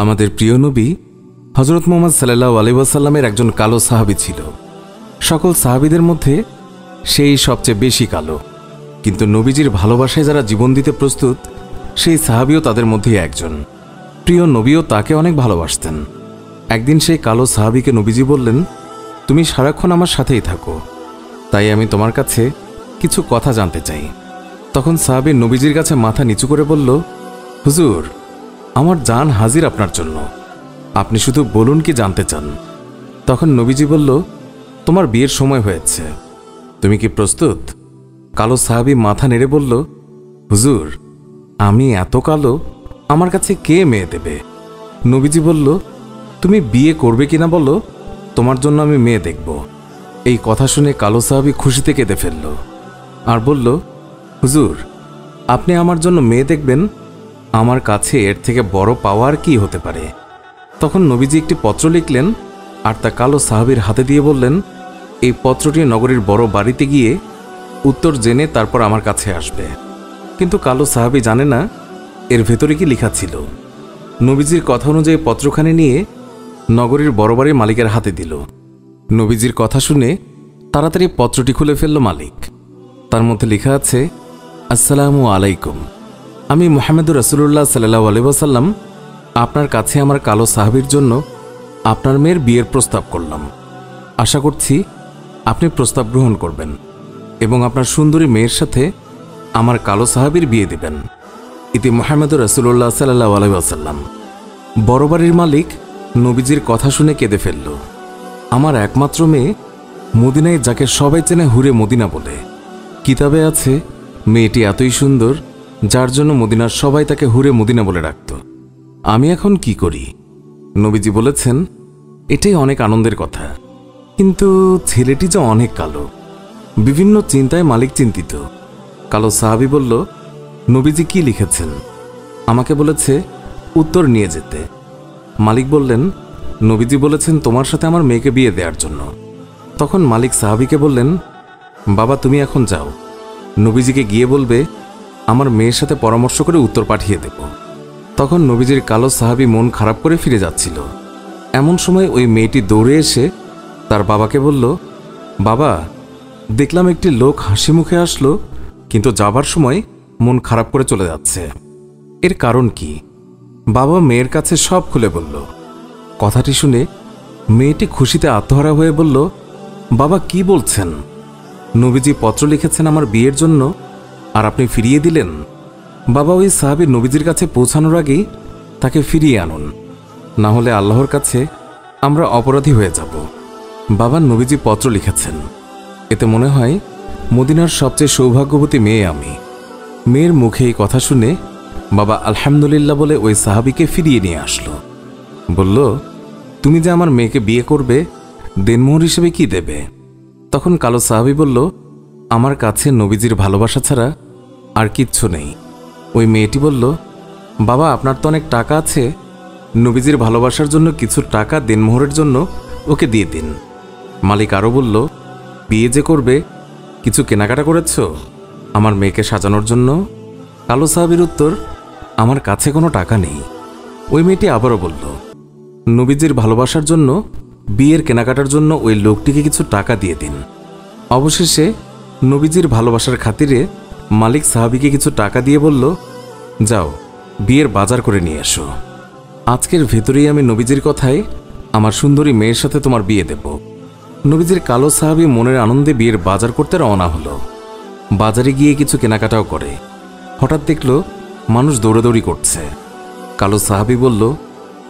আমাদের প্রিয় নবী হজরত মোহাম্মদ সাল্লাহ আলিবাসাল্লামের একজন কালো সাহাবি ছিল। সকল সাহাবিদের মধ্যে সেই সবচেয়ে বেশি কালো। কিন্তু নবীজির ভালোবাসায় যারা জীবন দিতে প্রস্তুত, সেই সাহাবিও তাদের মধ্যেই একজন। প্রিয় নবীও তাকে অনেক ভালোবাসতেন। একদিন সেই কালো সাহাবিকে নবীজি বললেন, তুমি সারাক্ষণ আমার সাথেই থাকো। তাই আমি তোমার কাছে কিছু কথা জানতে চাই। তখন সাহাবি নবীজির কাছে মাথা নিচু করে বলল, হুজুর আমার জান হাজির আপনার জন্য। আপনি শুধু বলুন কি জানতে চান। তখন নবীজি বলল, তোমার বিয়ের সময় হয়েছে। তুমি কি প্রস্তুত? কালো সাহাবি মাথা নেড়ে বলল, হুজুর, আমি এত কালো, আমার কাছে কে মেয়ে দেবে? নবীজি বলল, তুমি বিয়ে করবে কিনা বলো? তোমার জন্য আমি মেয়ে দেখব। এই কথা শুনে কালো সাহাবি খুশিতে কেঁদে ফেলল। আর বলল, হুজুর, আপনি আমার জন্য মেয়ে দেখবেন? আমার কাছে এর থেকে বড় পাওয়ার কি হতে পারে? তখন নবীজি একটি পত্র লিখলেন আর তা কালো সাহাবির হাতে দিয়ে বললেন, এই পত্রটি নগরীর বড় বাড়িতে গিয়ে উত্তর জেনে তারপর আমার কাছে আসবে। কিন্তু কালো সাহাবি জানে না এর ভেতরে কি লেখা ছিল। নবীজির কথা অনুযায়ী পত্রখানি নিয়ে নগরীর বড় বাড়ির মালিকের হাতে দিল। নবীজির কথা শুনে তাড়াতাড়ি পত্রটি খুলে ফেলল মালিক। তার মধ্যে লেখা আছে, আসসালামু আলাইকুম। আমি মোহাম্মদুর রসুল্লাহ সাল্লাহ আলিবাসাল্লাম আপনার কাছে আমার কালো সাহাবির জন্য আপনার মেয়ের বিয়ের প্রস্তাব করলাম। আশা করছি আপনি প্রস্তাব গ্রহণ করবেন এবং আপনার সুন্দরী মেয়ের সাথে আমার কালো সাহাবির বিয়ে দেবেন। ইতি মোহাম্মদুর রসুল্লাহ সাল্লাহ আলাইসাল্লাম বড় বাড়ির মালিক নবীজির কথা শুনে কেঁদে ফেলল। আমার একমাত্র মেয়ে মদিনায় যাকে সবাই চেনে হুরে মদিনা বলে। কিতাবে আছে, মেয়েটি এতই সুন্দর যার জন্য মদিনার সবাই তাকে হুরে মদিনা বলে রাখত আমি এখন কি করি? নবীজি বলেছেন, এটাই অনেক আনন্দের কথা। কিন্তু ছেলেটি যে অনেক কালো, বিভিন্ন চিন্তায় মালিক চিন্তিত। কালো সাহাবি বলল, নবীজি কি লিখেছেন? আমাকে বলেছে, উত্তর নিয়ে যেতে। মালিক বললেন, নবীজি বলেছেন তোমার সাথে আমার মেয়েকে বিয়ে দেওয়ার জন্য। তখন মালিক সাহাবিকে বললেন, বাবা তুমি এখন যাও। নবীজিকে গিয়ে বলবে আমার মেয়ের সাথে পরামর্শ করে উত্তর পাঠিয়ে দেব। তখন নবীজির কালো সাহাবি মন খারাপ করে ফিরে যাচ্ছিল। এমন সময় ওই মেয়েটি দৌড়ে এসে তার বাবাকে বলল, বাবা, দেখলাম একটি লোক হাসি মুখে আসলো, কিন্তু যাবার সময় মন খারাপ করে চলে যাচ্ছে। এর কারণ কি? বাবা মেয়ের কাছে সব খুলে বলল। কথাটি শুনে মেয়েটি খুশিতে আত্মহারা হয়ে বলল, বাবা, কি বলছেন? নবীজি পত্র লিখেছেন আমার বিয়ের জন্য আর আপনি ফিরিয়ে দিলেন? বাবা ওই সাহাবি নবীজির কাছে পৌঁছানোর আগেই তাকে ফিরিয়ে আনুন। না হলে আল্লাহর কাছে আমরা অপরাধী হয়ে যাব। বাবা নবীজি পত্র লিখেছেন। এতে মনে হয়, মদিনার সবচেয়ে সৌভাগ্যবতী মেয়ে আমি। মেয়ের মুখে এই কথা শুনে বাবা আলহামদুলিল্লাহ বলে ওই সাহাবিকে ফিরিয়ে নিয়ে আসলো। বলল, তুমি যে আমার মেয়েকে বিয়ে করবে, দেনমোহর হিসেবে কি দেবে? তখন কালো সাহাবি বলল আমার কাছে নবীজির ভালোবাসা ছাড়া আর কিচ্ছু নেই। ওই মেয়েটি বলল, বাবা, আপনার তো অনেক টাকা আছে। নবীজির ভালোবাসার জন্য কিছু টাকা দিনমোহরের জন্য ওকে দিয়ে দিন। মালিক আরও বলল, বিয়ে যে করবে, কিছু কেনাকাটা করেছ? আমার মেয়েকে সাজানোর জন্য? কালো সাহাবির উত্তর, আমার কাছে কোনো টাকা নেই। ওই মেয়েটি আবারও বলল, নবীজির ভালোবাসার জন্য, বিয়ের কেনাকাটার জন্য ওই লোকটিকে কিছু টাকা দিয়ে দিন। অবশেষে নবীজির ভালোবাসার খাতিরে মালিক সাহাবিকে কিছু টাকা দিয়ে বলল, যাও, বিয়ের বাজার করে নিয়ে এসো। আজকের ভেতরেই আমি নবীজির কথায় আমার সুন্দরী মেয়ের সাথে তোমার বিয়ে দেব। নবীজির কালো সাহাবি মনের আনন্দে বিয়ের বাজার করতে রওনা হলো। বাজারে গিয়ে কিছু কেনাকাটাও করে। হঠাৎ দেখল, মানুষ দৌড়াদৌড়ি করছে। কালো সাহাবি বলল,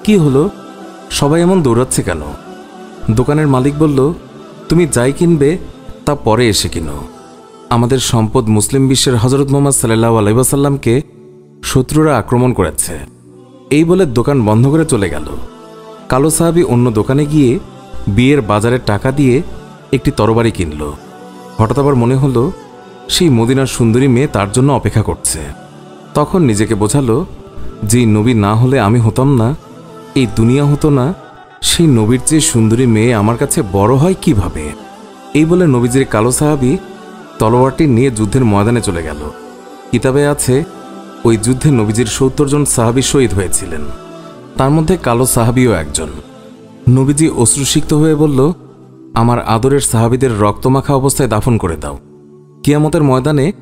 কি হলো? সবাই এমন দৌড়াচ্ছে কেন? দোকানের মালিক বলল, তুমি যাই কিনবে, তা পরে এসে কিনো। আমাদের সম্পদ মুসলিম বিশ্বের হজরত মোহাম্মদ সাল্লাহ আলাইসাল্লামকে শত্রুরা আক্রমণ করেছে। এই বলে দোকান বন্ধ করে চলে গেল। কালো সাহাবি অন্য দোকানে গিয়ে বিয়ের বাজারের টাকা দিয়ে একটি তরবারি কিনল। হঠাৎ আবার মনে হলো, সেই মদিনার সুন্দরী মেয়ে তার জন্য অপেক্ষা করছে। তখন নিজেকে বোঝালো, যে নবী না হলে আমি হতাম না, এই দুনিয়া হতো না, সেই নবীর চেয়ে সুন্দরী মেয়ে আমার কাছে বড় হয় কীভাবে? এই বলে নবীজির কালো সাহাবি তলোয়ারটি নিয়ে যুদ্ধের ময়দানে চলে গেল। কিতাবে আছে, ওই যুদ্ধে নবীজির সত্তর জন সাহাবি শহীদ হয়েছিলেন। তার মধ্যে কালো সাহাবিও একজন। নবীজি অশ্রুসিক্ত হয়ে বলল, আমার আদরের সাহাবিদের রক্তমাখা অবস্থায় দাফন করে দাও। কিয়ামতের ময়দানে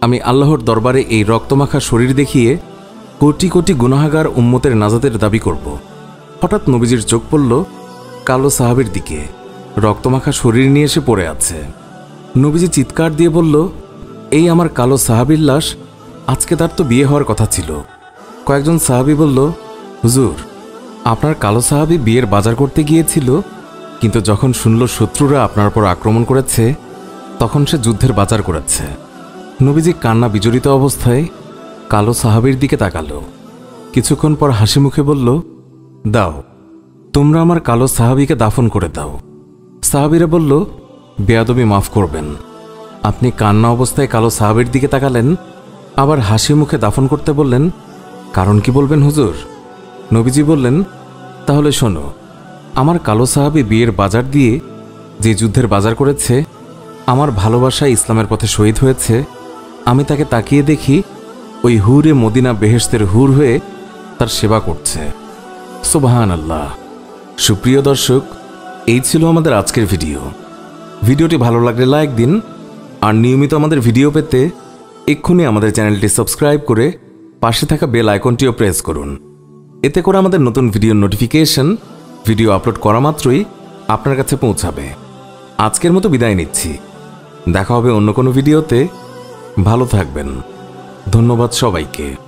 আমি আল্লাহর দরবারে এই রক্তমাখা শরীর দেখিয়ে কোটি কোটি গুনাহাগার উম্মতের নাজাতের দাবি করব। হঠাৎ নবীজির চোখ পড়ল কালো সাহাবের দিকে। রক্তমাখা শরীর নিয়ে এসে পড়ে আছে। নবীজি চিৎকার দিয়ে বলল, এই আমার কালো সাহাবির লাশ, আজকে তার তো বিয়ে হওয়ার কথা ছিল। কয়েকজন সাহাবি বলল, হুজুর, আপনার কালো সাহাবি বিয়ের বাজার করতে গিয়েছিল, কিন্তু যখন শুনল শত্রুরা আপনার উপর আক্রমণ করেছে, তখন সে যুদ্ধের বাজার করেছে। নবীজি কান্না বিজড়িত অবস্থায় কালো সাহাবির দিকে তাকালো। কিছুক্ষণ পর হাসি মুখে বলল, দাও, তোমরা আমার কালো সাহাবিকে দাফন করে দাও। সাহাবিরা বলল বেয়াদবি মাফ করবেন। আপনি কান্না অবস্থায় কালো সাহাবের দিকে তাকালেন, আবার হাসি মুখে দাফন করতে বললেন, কারণ কি বলবেন হুজুর? নবীজি বললেন, তাহলে শোনো, আমার কালো সাহাবি বিয়ের বাজার দিয়ে যে যুদ্ধের বাজার করেছে, আমার ভালোবাসায় ইসলামের পথে শহীদ হয়েছে, আমি তাকে তাকিয়ে দেখি ওই হুরে মদিনা বেহেস্তের হুর হয়ে তার সেবা করছে। সুবাহান আল্লাহ সুপ্রিয় দর্শক, এই ছিল আমাদের আজকের ভিডিও। ভিডিওটি ভালো লাগলে লাইক দিন, আর নিয়মিত আমাদের ভিডিও পেতে এক্ষুনি আমাদের চ্যানেলটি সাবস্ক্রাইব করে পাশে থাকা বেল আইকনটিও প্রেস করুন। এতে করে আমাদের নতুন ভিডিওর নোটিফিকেশন, ভিডিও আপলোড করা মাত্রই আপনার কাছে পৌঁছাবে। আজকের মতো বিদায় নিচ্ছি। দেখা হবে অন্য কোনো ভিডিওতে। ভালো থাকবেন। ধন্যবাদ সবাইকে।